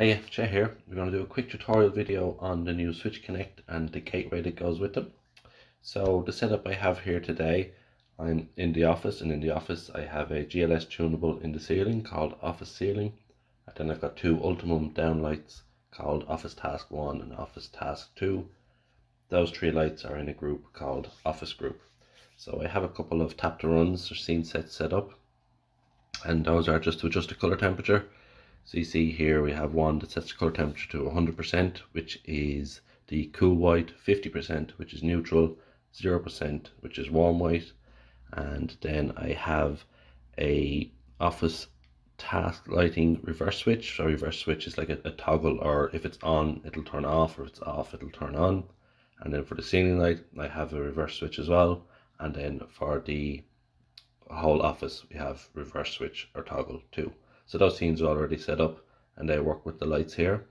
Hey, Jay here. We're going to do a quick tutorial video on the new Switch Connect and the gateway that goes with them. So the setup I have here today, I'm in the office and in the office I have a GLS tunable in the ceiling called Office Ceiling. And then I've got two Ultimum downlights called Office Task 1 and Office Task 2. Those three lights are in a group called Office Group. So I have a couple of tap to runs or scene sets set up and those are just to adjust the color temperature so you see here we have one that sets the color temperature to 100%, which is the cool white, 50%, which is neutral, 0%, which is warm white. And then I have a office task lighting reverse switch. So reverse switch is like a, a toggle or if it's on, it'll turn off or if it's off, it'll turn on. And then for the ceiling light, I have a reverse switch as well. And then for the whole office, we have reverse switch or toggle too. So those scenes are already set up and they work with the lights here.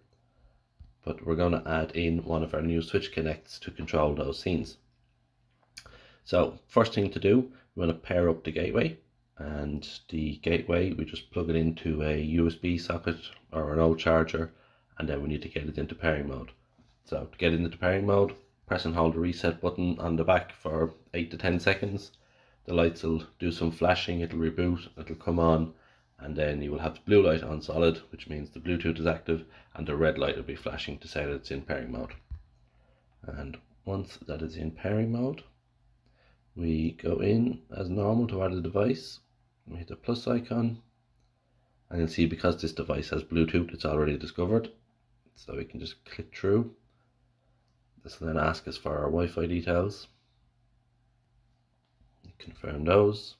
But we're going to add in one of our new switch connects to control those scenes. So first thing to do, we want to pair up the gateway and the gateway, we just plug it into a USB socket or an old charger and then we need to get it into pairing mode. So to get it into pairing mode, press and hold the reset button on the back for 8 to 10 seconds. The lights will do some flashing, it'll reboot, it'll come on and then you will have the blue light on solid which means the Bluetooth is active and the red light will be flashing to say that it's in pairing mode. And once that is in pairing mode we go in as normal to add a device. We hit the plus icon and you'll see because this device has Bluetooth it's already discovered. So we can just click through. This will then ask us for our Wi-Fi details. Confirm those.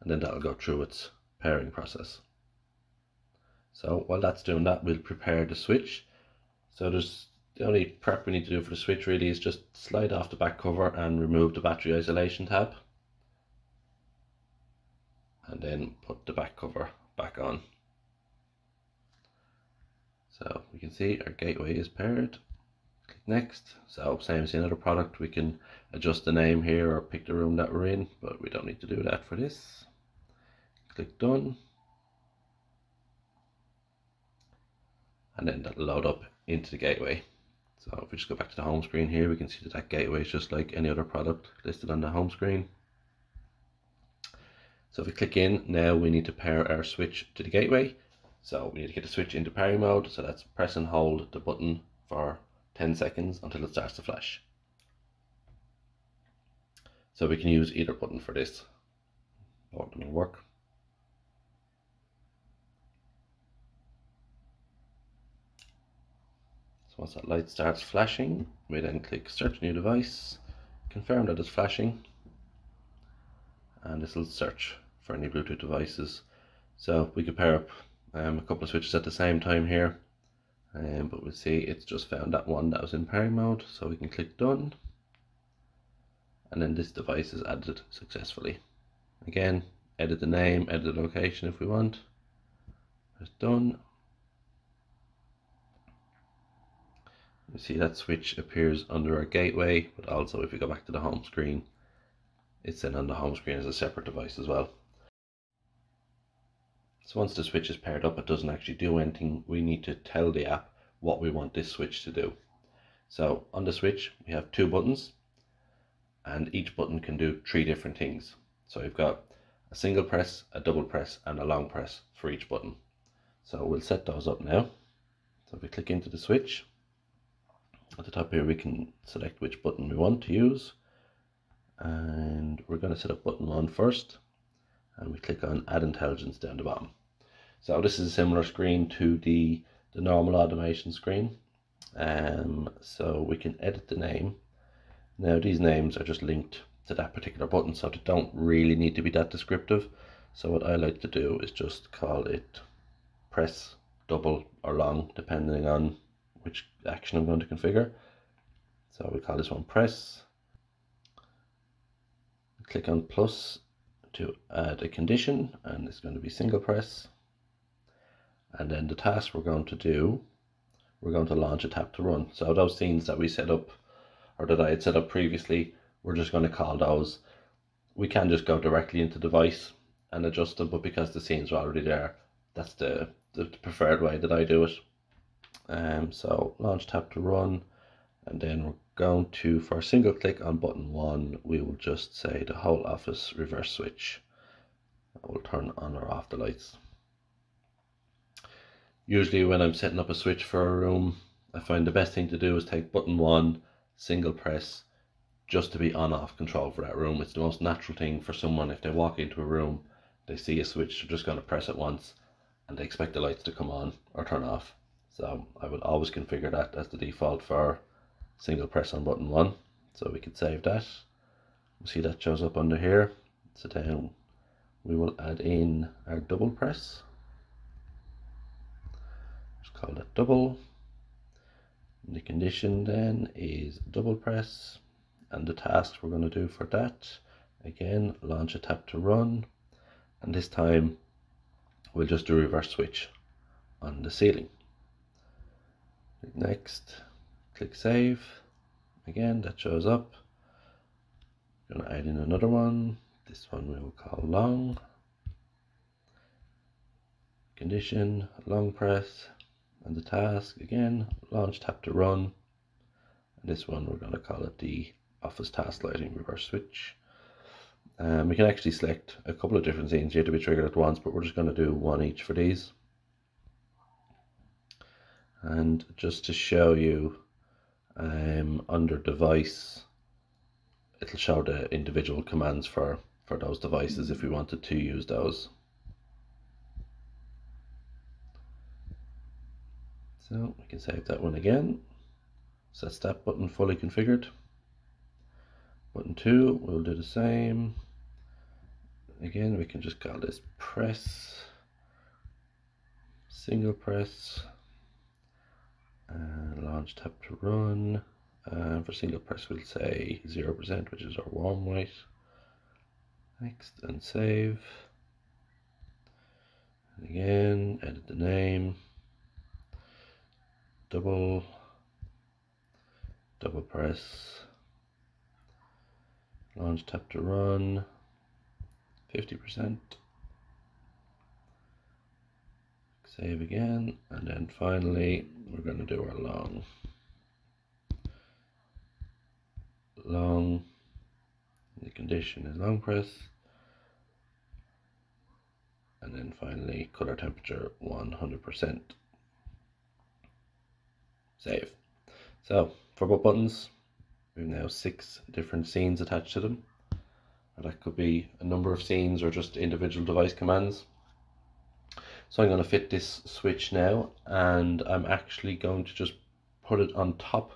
And then that'll go through its pairing process. So while that's doing that, we'll prepare the switch. So there's the only prep we need to do for the switch really is just slide off the back cover and remove the battery isolation tab. And then put the back cover back on. So we can see our gateway is paired. Click next. So same as another product, we can adjust the name here or pick the room that we're in, but we don't need to do that for this click done and then that'll load up into the gateway. So if we just go back to the home screen here we can see that that gateway is just like any other product listed on the home screen. So if we click in now we need to pair our switch to the gateway. So we need to get the switch into pairing mode. So let's press and hold the button for 10 seconds until it starts to flash. So we can use either button for this. Or it will work once that light starts flashing, we then click search new device, confirm that it's flashing, and this will search for any Bluetooth devices. So we could pair up um, a couple of switches at the same time here, um, but we'll see it's just found that one that was in pairing mode, so we can click done, and then this device is added successfully. Again, edit the name, edit the location if we want. Press done, You see that switch appears under our gateway, but also if we go back to the home screen, it's then on the home screen as a separate device as well. So once the switch is paired up, it doesn't actually do anything. We need to tell the app what we want this switch to do. So on the switch, we have two buttons and each button can do three different things. So we've got a single press, a double press and a long press for each button. So we'll set those up now. So if we click into the switch, at the top here we can select which button we want to use. And we're going to set up button one first and we click on add intelligence down the bottom. So this is a similar screen to the the normal automation screen. Um, so we can edit the name. Now these names are just linked to that particular button so they don't really need to be that descriptive. So what I like to do is just call it press double or long depending on which action I'm going to configure. So we call this one press. Click on plus to add a condition and it's going to be single press. And then the task we're going to do, we're going to launch a tap to run. So those scenes that we set up or that I had set up previously, we're just going to call those. We can just go directly into device and adjust them, but because the scenes are already there, that's the, the preferred way that I do it. Um, so launch tap to run, and then we're going to, for a single click on button one, we will just say the whole office reverse switch. We'll turn on or off the lights. Usually when I'm setting up a switch for a room, I find the best thing to do is take button one, single press, just to be on off control for that room. It's the most natural thing for someone if they walk into a room, they see a switch, they're just going to press it once and they expect the lights to come on or turn off. So um, I would always configure that as the default for single press on button one. So we can save that. We see that shows up under here. So then we will add in our double press. Just call that double. And the condition then is double press and the tasks we're going to do for that again launch a tap to run and this time we'll just do reverse switch on the ceiling next click save. Again that shows up. I'm to add in another one. This one we will call long. Condition long press and the task. Again launch tap to run. And this one we're going to call it the office task lighting reverse switch. Um, we can actually select a couple of different scenes. Here to be triggered at once, but we're just going to do one each for these. And just to show you, um, under device, it'll show the individual commands for, for those devices if we wanted to use those. So we can save that one again. Set that button fully configured. Button 2, we'll do the same. Again, we can just call this press, single press, launch tap to run. And for single press, we'll say 0%, which is our warm white. Next, and save. And again, edit the name. Double, double press launch tap to run 50% save again and then finally we're going to do our long long the condition is long press and then finally color temperature 100% save so for both buttons we have now six different scenes attached to them. And that could be a number of scenes or just individual device commands. So I'm going to fit this switch now and I'm actually going to just put it on top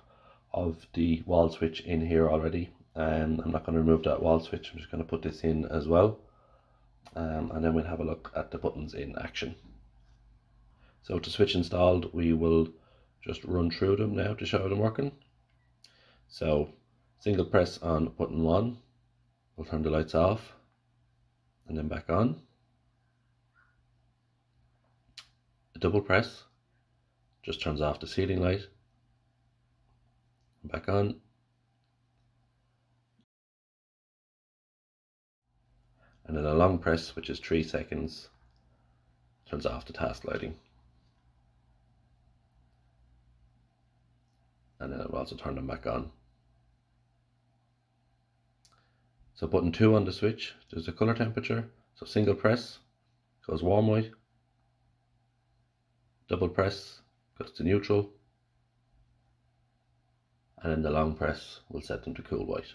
of the wall switch in here already. And I'm not going to remove that wall switch, I'm just going to put this in as well. Um, and then we'll have a look at the buttons in action. So to switch installed, we will just run through them now to show them working. So single press on button one will turn the lights off and then back on. A double press just turns off the ceiling light back on. And then a long press, which is three seconds, turns off the task lighting. And then it will also turn them back on. So button 2 on the switch, there's the color temperature. So single press goes warm white. Double press goes to neutral. And then the long press will set them to cool white.